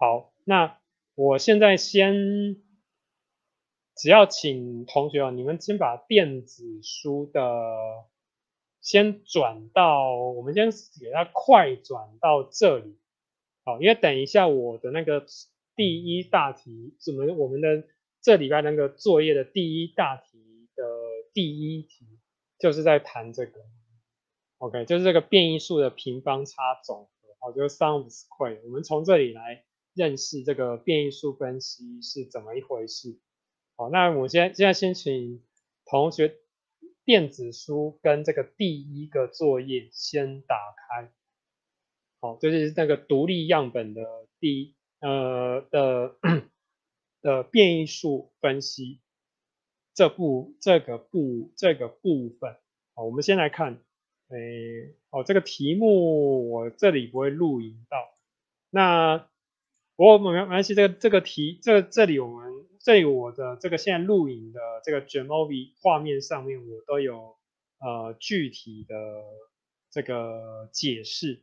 好，那我现在先，只要请同学哦，你们先把电子书的先转到，我们先给它快转到这里，好，因为等一下我的那个第一大题，怎么我们的这礼拜那个作业的第一大题的第一题，就是在谈这个，OK，就是这个变异数的平方差总和，好，就是 sum of square，我们从这里来。认识这个变异数分析是怎么一回事？好，那我现现在先请同学电子书跟这个第一个作业先打开。好，就是那个独立样本的第呃的的变异数分析这部这个部这个部分。好，我们先来看，诶，哦，这个题目我这里不会录影到，那。不过没没关系，这个这个题，这这里我们这里我的这个现在录影的这个 Jamovi 画面上面，我都有呃具体的这个解释。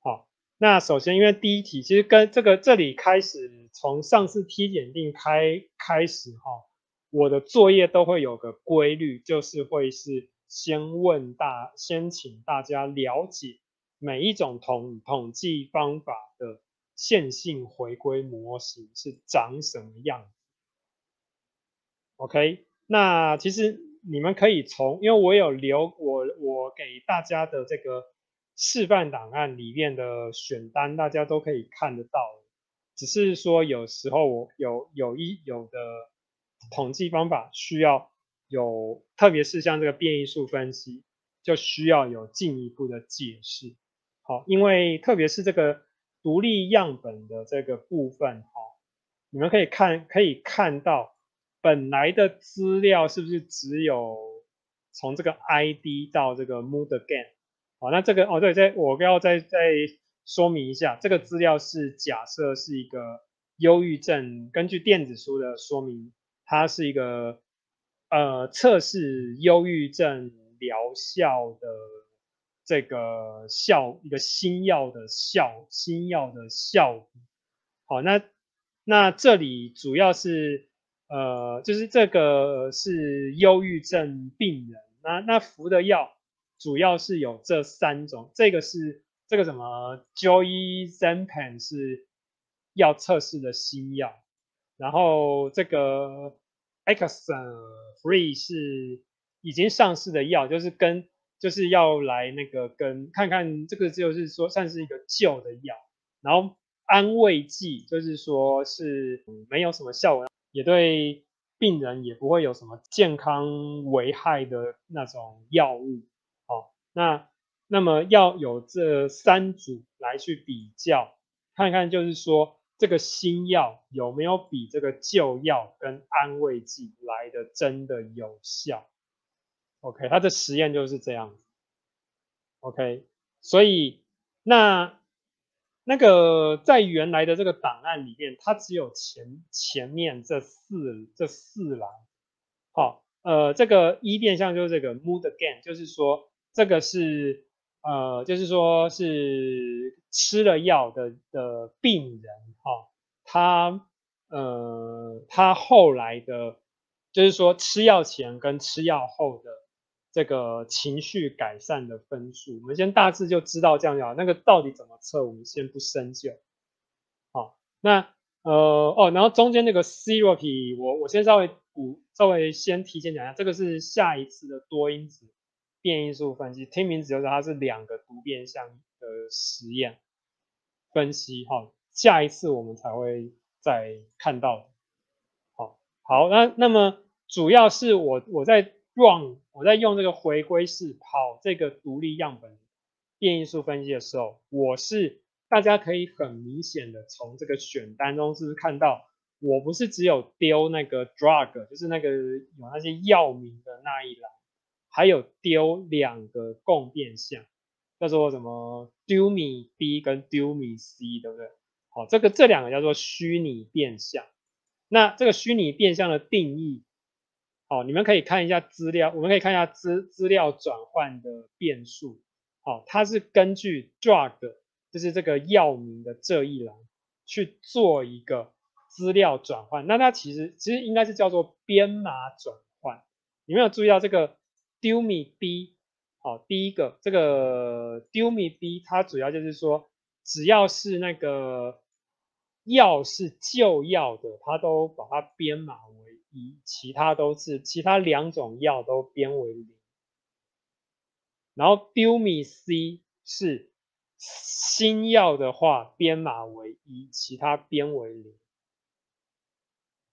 好，那首先因为第一题其实跟这个这里开始从上次 T 检定开开始哈，我的作业都会有个规律，就是会是先问大，先请大家了解每一种统统计方法的。线性回归模型是长什么样子？OK，那其实你们可以从，因为我有留我我给大家的这个示范档案里面的选单，大家都可以看得到。只是说有时候我有有一有的统计方法需要有，特别是像这个变异数分析，就需要有进一步的解释。好，因为特别是这个。独立样本的这个部分，哈，你们可以看，可以看到本来的资料是不是只有从这个 ID 到这个 mood again，好，那这个哦对，在我要再再说明一下，这个资料是假设是一个忧郁症，根据电子书的说明，它是一个呃测试忧郁症疗效的。这个效一个新药的效新药的效果，好，那那这里主要是呃，就是这个是忧郁症病人，那那服的药主要是有这三种，这个是这个什么 Joy Zampan 是要测试的新药，然后这个 X Free 是已经上市的药，就是跟就是要来那个跟看看这个就是说算是一个旧的药，然后安慰剂就是说是没有什么效果，也对病人也不会有什么健康危害的那种药物。好，那那么要有这三组来去比较，看看就是说这个新药有没有比这个旧药跟安慰剂来的真的有效。OK，他的实验就是这样子。OK，所以那那个在原来的这个档案里面，它只有前前面这四这四栏。好，呃，这个一变相就是这个 mood again，就是说这个是呃，就是说是吃了药的的病人哈，他呃他后来的，就是说吃药前跟吃药后的。这个情绪改善的分数，我们先大致就知道这样就好。那个到底怎么测，我们先不深究。好，那呃哦，然后中间那个 CRP，我我先稍微补，稍微先提前讲一下，这个是下一次的多因子变异数分析，听名字就知道它是两个突变项的实验分析。哈，下一次我们才会再看到。好，好，那那么主要是我我在。run，我在用这个回归式跑这个独立样本变异数分析的时候，我是大家可以很明显的从这个选单中是不是看到，我不是只有丢那个 drug，就是那个有那些药名的那一栏，还有丢两个共变项，叫做什么 do me B 跟 do me C，对不对？好，这个这两个叫做虚拟变相。那这个虚拟变相的定义。哦，你们可以看一下资料，我们可以看一下资资料转换的变数。好，它是根据 drug，就是这个药名的这一栏，去做一个资料转换。那它其实其实应该是叫做编码转换。你们有注意到这个丢米 b？好，第一个这个丢米 b，它主要就是说，只要是那个药是旧药的，它都把它编码为一，其他都是其他两种药都编为零。然后丢米 c 是新药的话，编码为一，其他编为零。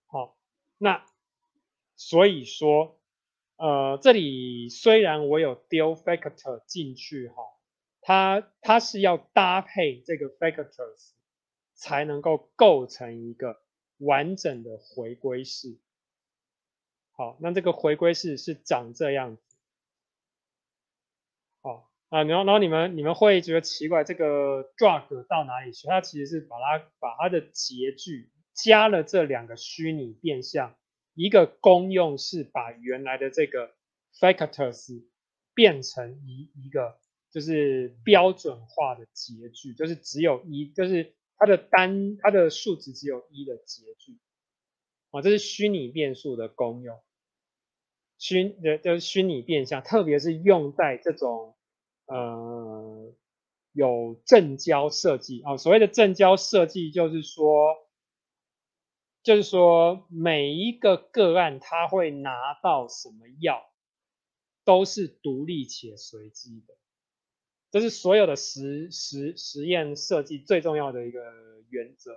好，那所以说，呃，这里虽然我有丢 factor 进去哈，它它是要搭配这个 factors 才能够构成一个完整的回归式。好，那这个回归式是长这样子。好啊，然后然后你们你们会觉得奇怪，这个 drug 到哪里去？它其实是把它把它的结句加了这两个虚拟变相，一个功用是把原来的这个 factors 变成一一个就是标准化的结句，就是只有一，就是它的单它的数值只有一的结句。啊，这是虚拟变数的功用，虚的就是虚拟变相，特别是用在这种。呃，有正交设计啊，所谓的正交设计就是说，就是说每一个个案他会拿到什么药，都是独立且随机的，这是所有的实实实验设计最重要的一个原则。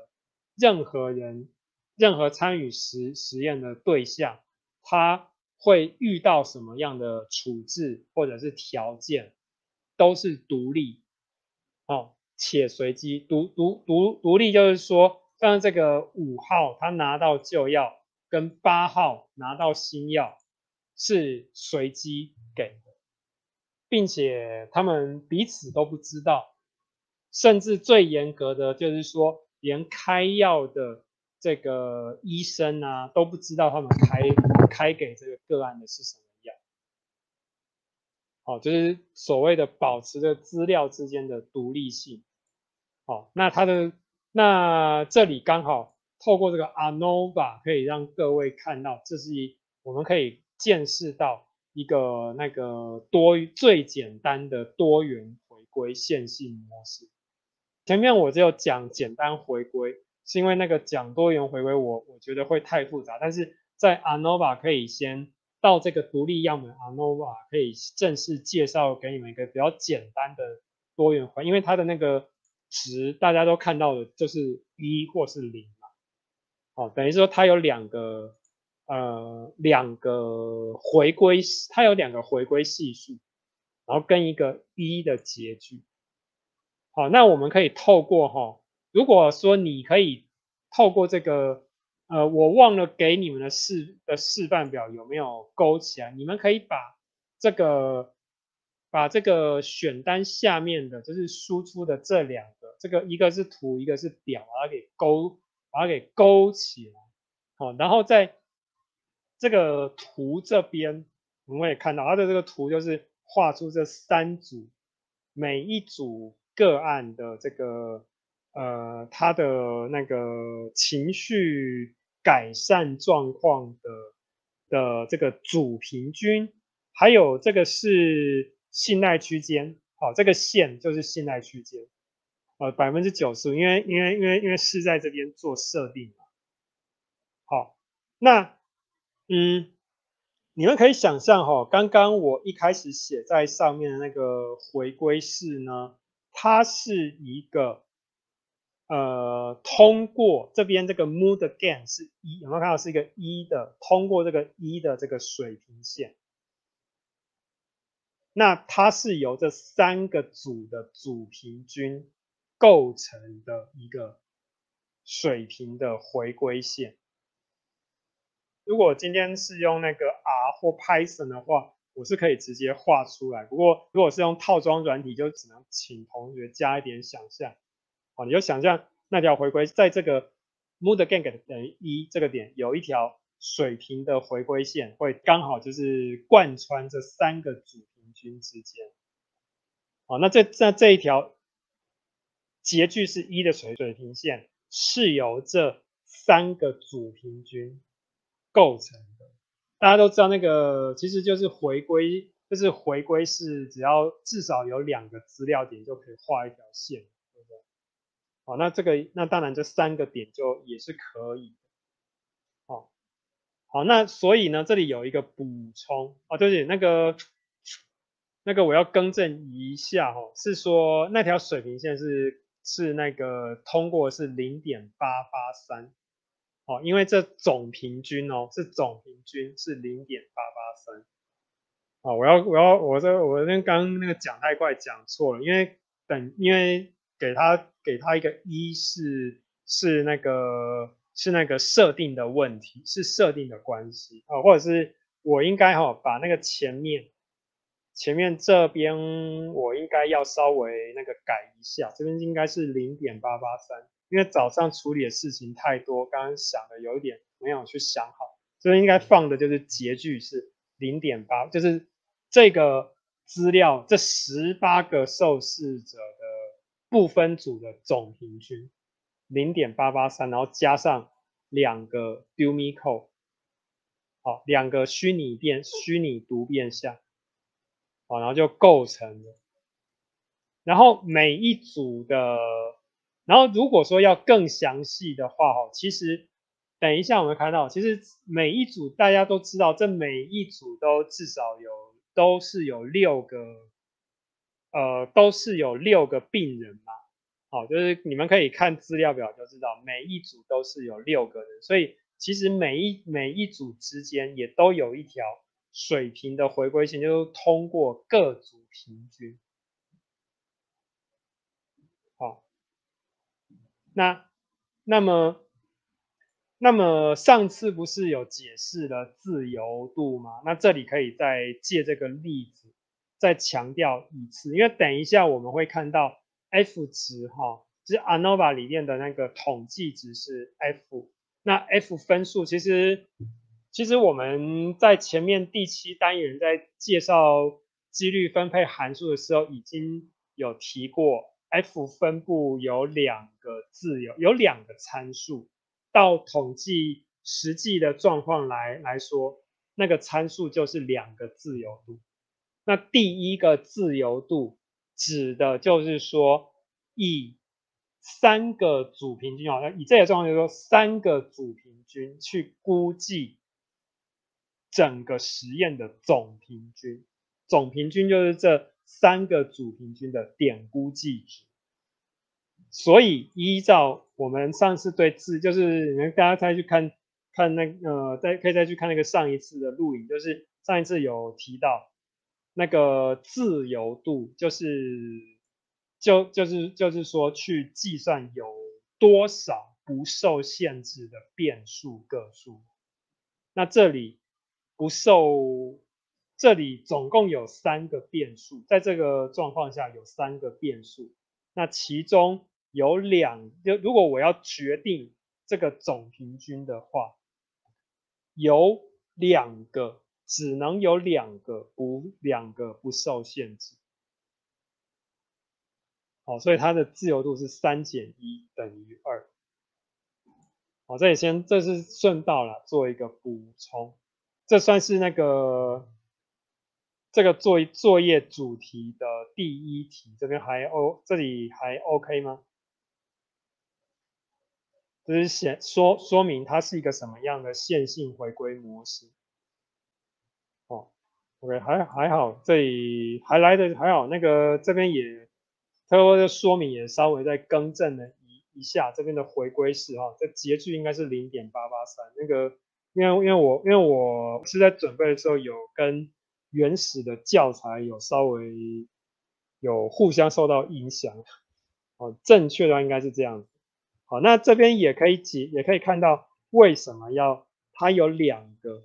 任何人，任何参与实实验的对象，他会遇到什么样的处置或者是条件？都是独立，哦，且随机。独独独独立就是说，像这个五号他拿到旧药，跟八号拿到新药是随机给的，并且他们彼此都不知道，甚至最严格的就是说，连开药的这个医生啊都不知道他们开开给这个个案的是什么药。好，就是所谓的保持着资料之间的独立性。好，那它的那这里刚好透过这个 ANOVA 可以让各位看到，这是一我们可以见识到一个那个多最简单的多元回归线性模式。前面我就有讲简单回归，是因为那个讲多元回归我我觉得会太复杂，但是在 ANOVA 可以先。到这个独立样本 ANOVA 可以正式介绍给你们一个比较简单的多元回，因为它的那个值大家都看到的就是一或是零嘛。哦，等于说它有两个呃两个回归，它有两个回归系数，然后跟一个一的结句。好，那我们可以透过哈，如果说你可以透过这个。呃，我忘了给你们的示的示范表有没有勾起来？你们可以把这个把这个选单下面的，就是输出的这两个，这个一个是图，一个是表，把它给勾，把它给勾起来。好，然后在这个图这边，我们也看到它的这个图就是画出这三组，每一组个案的这个呃，它的那个情绪。改善状况的的这个主平均，还有这个是信赖区间，好，这个线就是信赖区间，呃，百分之九十，因为因为因为因为是在这边做设定嘛，好，那嗯，你们可以想象哈，刚刚我一开始写在上面的那个回归式呢，它是一个。呃，通过这边这个 mood gain 是一，有没有看到是一个一的？通过这个一的这个水平线，那它是由这三个组的组平均构成的一个水平的回归线。如果今天是用那个 R 或 Python 的话，我是可以直接画出来。不过如果是用套装软体，就只能请同学加一点想象。好，你就想象那条回归在这个 mood gang 等于一这个点，有一条水平的回归线，会刚好就是贯穿这三个主平均之间。好，那这那这一条截距是一的水水平线，是由这三个主平均构成的。大家都知道，那个其实就是回归，就是回归是只要至少有两个资料点就可以画一条线，好，那这个那当然这三个点就也是可以的。好，好，那所以呢，这里有一个补充哦，就是那个那个我要更正一下哈，是说那条水平线是是那个通过是零点八八三。哦，因为这总平均哦，是总平均是零点八八三。哦，我要我要我这我那刚那个讲太快讲错了，因为等因为给他给他一个一是是那个是那个设定的问题，是设定的关系啊，或者是我应该哈把那个前面前面这边我应该要稍微那个改一下，这边应该是零点八八三。因为早上处理的事情太多，刚刚想的有一点没有去想好，所以应该放的就是截距是零点八，就是这个资料这十八个受试者不分组的总平均零点八八三，然后加上两个 dummy code，好，两个虚拟变虚拟读变项，好，然后就构成了，然后每一组的。然后如果说要更详细的话，哈，其实等一下我们看到，其实每一组大家都知道，这每一组都至少有都是有六个，呃，都是有六个病人嘛，好，就是你们可以看资料表就知道，每一组都是有六个人，所以其实每一每一组之间也都有一条水平的回归线，就是通过各组平均。好那，那么，那么上次不是有解释了自由度吗？那这里可以再借这个例子再强调一次，因为等一下我们会看到 F 值哈，就是 ANOVA 里面的那个统计值是 F。那 F 分数其实，其实我们在前面第七单元在介绍几率分配函数的时候已经有提过。F 分布有两个自由，有两个参数。到统计实际的状况来来说，那个参数就是两个自由度。那第一个自由度指的就是说，以三个主平均啊，以这个状况就是说，三个主平均去估计整个实验的总平均。总平均就是这。三个主平均的点估计值，所以依照我们上次对自，就是你们大家再去看看那呃，再可以再去看那个上一次的录影，就是上一次有提到那个自由度，就是就就是就是说去计算有多少不受限制的变数个数，那这里不受。这里总共有三个变数，在这个状况下有三个变数，那其中有两，就如果我要决定这个总平均的话，有两个只能有两个不两个不受限制，好，所以它的自由度是三减一等于二，好，这里先这是顺道了，做一个补充，这算是那个。这个作作业主题的第一题，这边还 O，这里还 OK 吗？这是显说说明它是一个什么样的线性回归模式。哦，OK，还还好，这里还来的还好，那个这边也，它的说明也稍微再更正了一一下，这边的回归式哈，这截距应该是零点八八三，那个因为因为我因为我是在准备的时候有跟。原始的教材有稍微有互相受到影响，哦，正确的应该是这样子。好，那这边也可以解，也可以看到为什么要它有两个，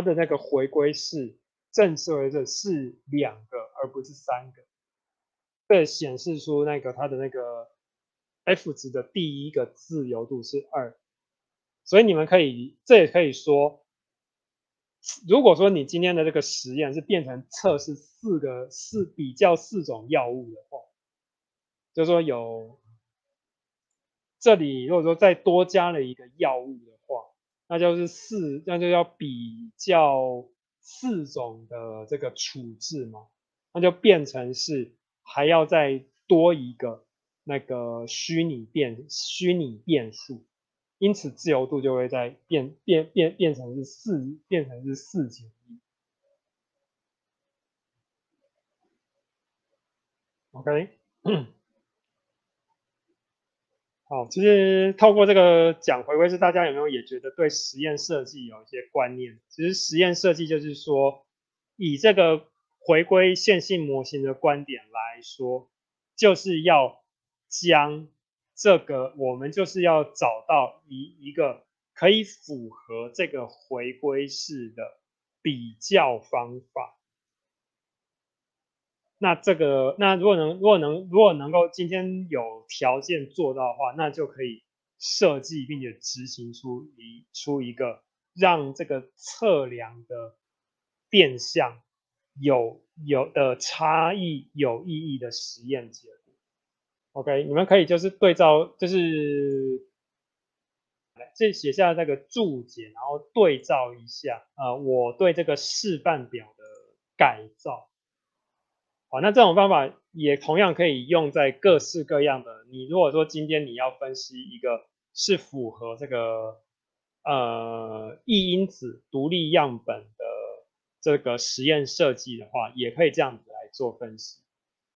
它的那个回归式正式为的是两个而不是三个，这显示出那个它的那个 f 值的第一个自由度是二，所以你们可以，这也可以说。如果说你今天的这个实验是变成测试四个四比较四种药物的话，就说有这里如果说再多加了一个药物的，那就是四，那就要比较四种的这个处置嘛，那就变成是还要再多一个那个虚拟变虚拟变数，因此自由度就会在变变变变成是四，变成是四减一。OK。好，其实透过这个讲回归是大家有没有也觉得对实验设计有一些观念？其实实验设计就是说，以这个回归线性模型的观点来说，就是要将这个我们就是要找到一一个可以符合这个回归式的比较方法。那这个，那如果能，如果能，如果能够今天有条件做到的话，那就可以设计并且执行出一出一个让这个测量的变相有有的差异有意义的实验结果。OK，你们可以就是对照，就是这写下这个注解，然后对照一下，呃，我对这个示范表的改造。好，那这种方法也同样可以用在各式各样的。你如果说今天你要分析一个是符合这个呃异因子独立样本的这个实验设计的话，也可以这样子来做分析。